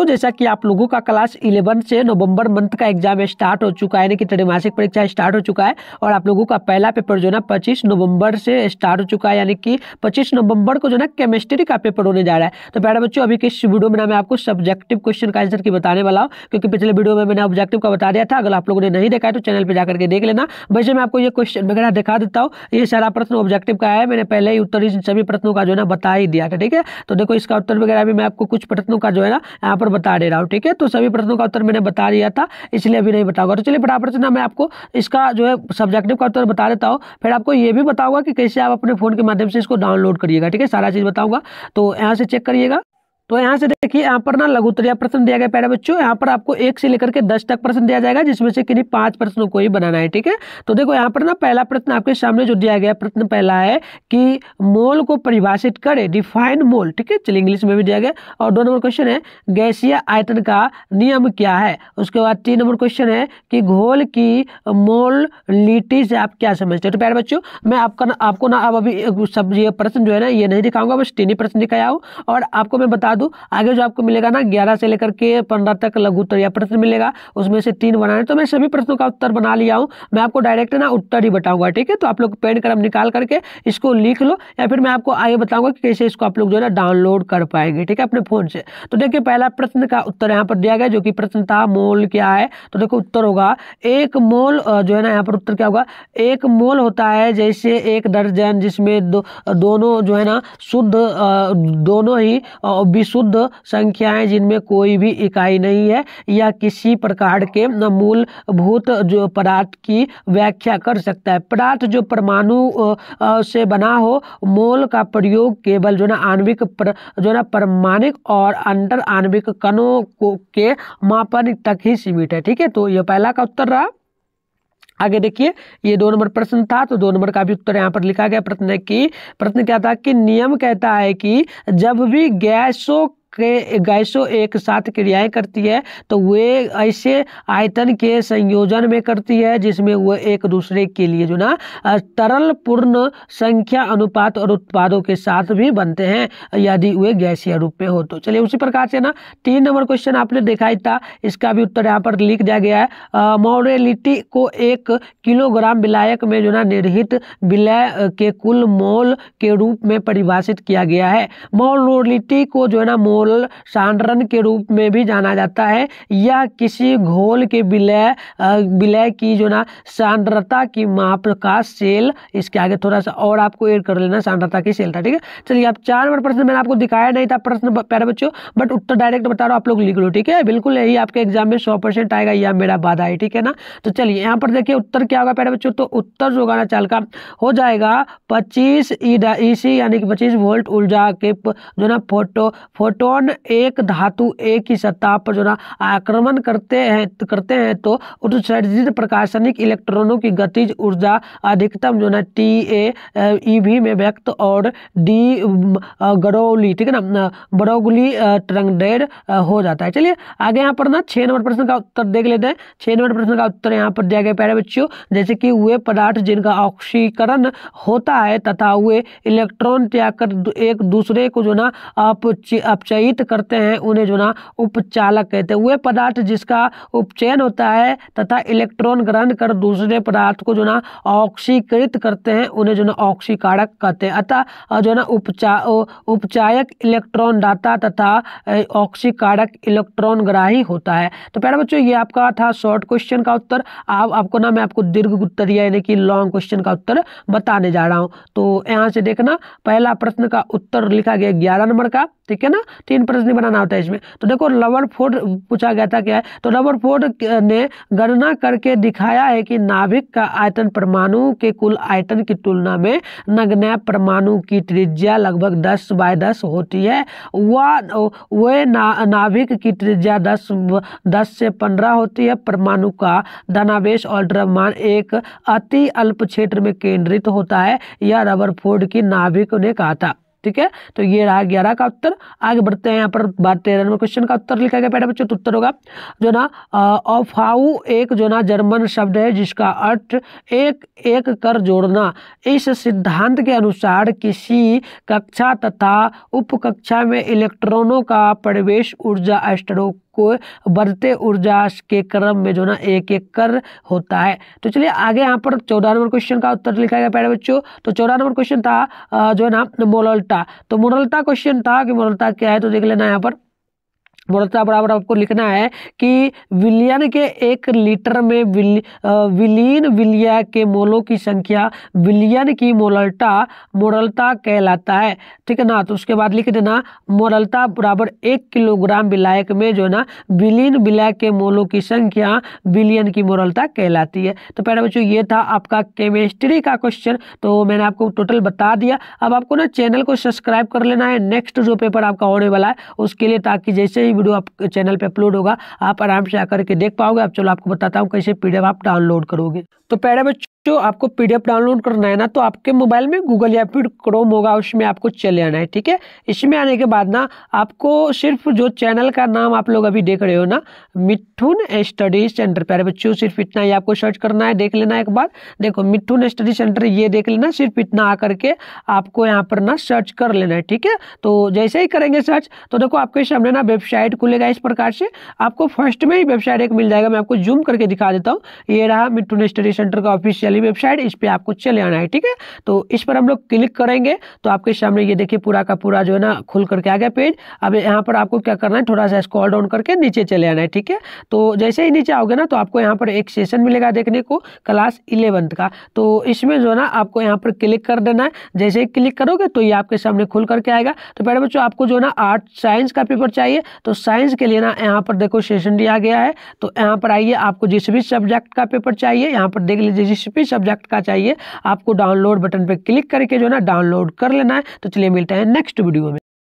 तो जैसा कि आप लोगों का क्लास इलेवन से नवंबर मंथ का एग्ज़ाम स्टार्ट हो चुका है, यानी कि त्रैमासिक परीक्षा स्टार्ट हो चुका है, और आप लोगों का पहला पेपर जो ना पच्चीस नवंबर से स्टार्ट हो चुका है, यानी कि पच्चीस नवंबर को जो ना केमिस्ट्री का पेपर होने जा रहा है। तो प्यारे बच्चों, अभी के इस वीडियो में मैं आपको सब्जेक्टिव क्वेश्चन का आंसर की बताने वाला हूँ, क्योंकि पिछले वीडियो में मैंने ऑब्जेक्टिव का बता दिया था, अगर आप लोगों ने नहीं देखा है तो चैनल पर जाकर के देख लेना। वैसे मैं आपको ये क्वेश्चन वगैरह दिखा देता हूँ, ये सारा प्रश्न ऑब्जेक्टिव का है, मैंने पहले ही उत्तर सभी प्रश्नों का जो है ना बता ही दिया था, ठीक है? तो देखो इसका उत्तर वगैरह भी मैं आपको कुछ प्रश्नों का जो है ना यहाँ पर बता दे रहा हूँ, ठीक है? तो सभी प्रश्नों का उत्तर मैंने बता दिया था, इसलिए अभी नहीं बताऊँगा। तो चलिए फटाफट से ना मैं आपको इसका जो है सब्जेक्टिव का उत्तर बता देता हूँ। फिर आपको ये भी बताऊँगा कि कैसे आप अपने फ़ोन के माध्यम से इसको डाउनलोड करिएगा, ठीक है? सारा चीज़ बताऊँगा। तो यहाँ से चेक करिएगा। तो यहाँ से देखिए, यहाँ पर ना लघुत्तरीय प्रश्न दिया गया प्यारे बच्चों। यहाँ पर आपको एक से लेकर के दस तक प्रश्न दिया जाएगा, जिसमें से किन्हीं पाँच प्रश्नों को ही बनाना है, ठीक है? तो देखो, यहाँ पर ना पहला प्रश्न आपके सामने जो दिया गया प्रश्न पहला है कि मोल को परिभाषित करे डिफाइन मोल, ठीक है? चलिए इंग्लिश में भी दिया गया। और दो नंबर क्वेश्चन है, गैसीय आयतन का नियम क्या है? उसके बाद तीन नंबर क्वेश्चन है कि घोल की मोल लिटी से आप क्या समझते हो? तो प्यारे बच्चों, मैं आपका आपको ना अब अभी सब ये प्रश्न जो है ना, ये नहीं दिखाऊँगा, बस तीन ही प्रश्न दिखाया हूँ। और आपको मैं बता दूँ। आगे जो आपको मिलेगा ना ग्यारह से लेकर के पंद्रह तक लघु उत्तर या प्रश्न मिलेगा। उसमें से तीन बनाने तो मैं सभी प्रश्नों का उत्तर बना लिया हूँ। मैं आपको डायरेक्ट ना उत्तर ही बताऊँगा ठीक है? तो आप लोग पेन कलम निकाल करके इसको लिख लो या फिर मैं आपको आगे बताऊँगा कि कैसे इसको आप लोग जो है ना डाउनलोड कर पाएँगे ठीक है? अपने फ़ोन से। तो देखिए पहला प्रश्न का उत्तर यहाँ पर दिया गया जो कि प्रश्न था मोल क्या है? तो देखो उत्तर होगा एक मोल जो है ना यहाँ पर उत्तर क्या होगा? एक मोल होता है जैसे एक दर्जन जिसमें दो, दोनों जो है ना शुद्ध दोनों ही संख्याएँ जिनमें कोई भी इकाई नहीं है या किसी प्रकार के मूलभूत जो पदार्थ की व्याख्या कर सकता है। पदार्थ जो परमाणु से बना हो, मोल का प्रयोग केवल जो ना आणविक जो ना परमाणिक और अंतर आणविक कणों को के मापन तक ही सीमित है। ठीक है तो यह पहला का उत्तर रहा। आगे देखिए, ये दो नंबर प्रश्न था तो दो नंबर का भी उत्तर यहाँ पर लिखा गया प्रश्न की, प्रश्न क्या था कि नियम कहता है कि जब भी गैसों के गैसों एक साथ क्रियाएँ करती है तो वे ऐसे आयतन के संयोजन में करती है, जिसमें वह एक दूसरे के लिए जो ना तरल पूर्ण संख्या अनुपात और उत्पादों के साथ भी बनते हैं, यदि वे गैसीय रूप में हो तो। चलिए उसी प्रकार से ना, तीन नंबर क्वेश्चन आपने देखा ही था, इसका भी उत्तर यहाँ पर लिख दिया गया है मोरेलिटी को एक किलोग्राम विलायक में जो ना निर्हित विलय के कुल मोल के रूप में परिभाषित किया गया है। मोलोलिटी को जो है ना मोल घोल सांड्रन के रूप में भी जाना जाता है। या किसी घोल के विलय विलय की जो ना सांद्रता की माप का सेल, इसके आगे थोड़ा सा और आपको एड कर लेना सांद्रता की सेल था, ठीक है? चलिए आप चार नंबर प्रश्न मैंने आपको दिखाया नहीं था प्रश्न प्यारे बच्चों बट उत्तर डायरेक्ट बता रहा हूँ, आप लोग लिख लो, ठीक है? बिल्कुल यही आपके एग्ज़ाम में सौ परसेंट आएगा, यह मेरा बाधा है, ठीक है ना? तो चलिए, यहाँ पर देखिए उत्तर क्या होगा, प्यारे बच्चों तो उत्तर जो होगा ना चाल का हो जाएगा पच्चीस ईसी यानी कि पच्चीस वोल्ट ऊर्जा के जो ना फ़ोटो फ़ोटो फोटोन एक धातु, एक ही सतह पर जो ना आक्रमण करते हैं करते हैं तो उत्सर्जित प्रकाशनिक इलेक्ट्रॉनों की गतिज ऊर्जा अधिकतम जो ना टी, ए ईवी में व्यक्त और डी गरौली ठीक है ना बरौगली ट्रंगडेड हो जाता है। चलिए, आगे यहाँ पर ना छह नंबर प्रश्न का उत्तर देख लेते हैं। छह नंबर प्रश्न का उत्तर यहाँ पर दिया गया प्यारे बच्चों जैसे कि वे पदार्थ जिनका ऑक्सीकरण होता है तथा वे इलेक्ट्रॉन त्याग कर एक दूसरे को जो ना अपचयित अपचयित करते हैं, उन्हें जो ना उपचालक कहते हैं। वे पदार्थ जिसका उपचयन होता है तथा इलेक्ट्रॉन ग्रहण कर दूसरे पदार्थ को जो ना ऑक्सीकृत करते हैं, उन्हें जो ना ऑक्सीकारक कहते हैं। अतः जो ना उपचा उपचायक इलेक्ट्रॉन दाता तथा ऑक्सीकारक इलेक्ट्रॉन ग्राही होता है। तो प्यारे बच्चों, ये आपका था शॉर्ट क्वेश्चन का उत्तर। आप, आपको ना मैं आपको दीर्घ उत्तर यानी कि लॉन्ग क्वेश्चन का उत्तर बताने जा रहा हूँ। तो यहाँ से देखना, पहला प्रश्न का उत्तर लिखा गया ग्यारह नंबर का, ठीक है ना? तीन प्रश्न बनाना होता है इसमें। तो देखो रबर फोर्ड पूछा गया था क्या है? तो रबर फोर्ड ने गणना करके दिखाया है कि नाभिक का आयतन परमाणु के कुल आयतन की तुलना में नग्न परमाणु की त्रिज्या लगभग दस बाय दस होती है। वह वे ना, नाभिक की त्रिज्या दस दस से पंद्रह होती है। परमाणु का धनावेश और द्रव्यमान एक अति अल्प क्षेत्र में केंद्रित होता है। यह रबर फोर्ड की नाभिक ने कहा था। ठीक है? तो ये रहा ग्यारह का उत्तर। आगे बढ़ते हैं यहाँ पर बात तेरह नंबर क्वेश्चन का उत्तर लिखा गया। बेटा बच्चों तो उत्तर होगा। जो ना ऑफ़ हाउ एक जो ना जर्मन शब्द है, जिसका अर्थ एक एक कर जोड़ना। इस सिद्धांत के अनुसार किसी कक्षा तथा उपकक्षा में इलेक्ट्रॉनों का प्रवेश ऊर्जा स्तरों को बढ़ते ऊर्जा के क्रम में जो ना, एक एक कर होता है। तो चलिए आगे यहाँ पर चौदह नंबर क्वेश्चन का उत्तर लिखा गया पहले बच्चों। तो चौदह नंबर क्वेश्चन था जो है ना, मोरलता। तो मोरलता क्वेश्चन था कि मोरलता क्या है तो देख लेना यहाँ पर। मोलता बराबर आपको लिखना है कि विलियन के एक लीटर में विल, विलीन विलिया के मोलों की संख्या विलियन की मोलल्टा मोरलता कहलाता है। ठीक है ना? तो उसके बाद लिख देना मोरलता बराबर एक किलोग्राम विलायक में जो है ना विलीन विलायक के मोलों की संख्या विलियन की मोरलता कहलाती है। तो पहले बच्चों ये था आपका केमिस्ट्री का क्वेश्चन। तो मैंने आपको टोटल बता दिया। अब आपको ना चैनल को सब्सक्राइब कर लेना है। नेक्स्ट जो पेपर आपका होने वाला है उसके लिए ताकि जैसे ही वीडियो आप चैनल पर अपलोड होगा, आप आराम से आकर के देख पाओगे। आप चलो आपको बताता हूँ कैसे पीडीएफ आप डाउनलोड करोगे। तो पहले बच्चों, आपको पीडीएफ डाउनलोड करना है ना तो आपके मोबाइल में गूगल या फिर क्रोम होगा, उसमें आपको चले आना है, ठीक है? इसमें आने के बाद ना, आपको सिर्फ़ जो चैनल का नाम आप लोग अभी देख रहे हो ना मिठुन स्टडी सेंटर, प्यारे बच्चों, सिर्फ़ इतना ही आपको सर्च करना है, देख लेना एक बार। देखो मिठुन स्टडी सेंटर, ये देख लेना, सिर्फ़ इतना आकर के आपको यहाँ पर ना सर्च कर लेना है, ठीक है? तो जैसे ही करेंगे सर्च तो देखो आपके सामने ना वेबसाइट खुलेगा इस प्रकार से, आपको फ़र्स्ट में ही वेबसाइट एक मिल जाएगा, मैं आपको जूम करके दिखा देता हूँ, ये रहा मिठुन स्टडी सेंटर का ऑफिशियल वेबसाइट इस पर आपको चले आना है, ठीक है? तो इस पर हम लोग क्लिक करेंगे तो आपके सामने ये देखिए पूरा का पूरा जो है ना, खुल करके आ गया पेज अब यहाँ पर आपको क्या करना है, थोड़ा सा स्क्रॉल डाउन करके नीचे चले आना है, ठीक है? तो जैसे ही नीचे आओगे ना तो आपको यहाँ पर एक सेशन मिलेगा देखने को क्लास इलेवंथ का। तो इसमें जो है ना, आपको यहाँ पर क्लिक कर देना है। जैसे ही क्लिक करोगे तो ये आपके सामने खुल करके आएगा। तो पहले बच्चों, आपको जो है ना आर्ट साइंस का पेपर चाहिए। तो साइंस के लिए ना, यहाँ पर देखो सेशन दिया गया है। तो यहाँ पर आइए, आपको जिस भी सब्जेक्ट का पेपर चाहिए, यहाँ पर देख लीजिए, जिस भी सब्जेक्ट का चाहिए, आपको डाउनलोड बटन पर क्लिक करके जो है ना डाउनलोड कर लेना है। तो चलिए मिलते हैं नेक्स्ट वीडियो में।